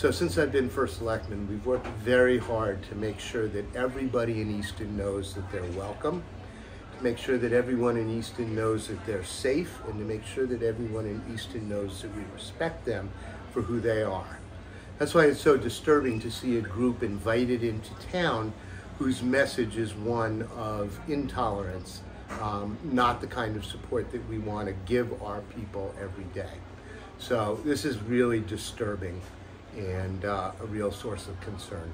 So since I've been first selectman, we've worked very hard to make sure that everybody in Easton knows that they're welcome, to make sure that everyone in Easton knows that they're safe, and to make sure that everyone in Easton knows that we respect them for who they are. That's why it's so disturbing to see a group invited into town whose message is one of intolerance, um, not the kind of support that we want to give our people every day. So this is really disturbing and uh, a real source of concern.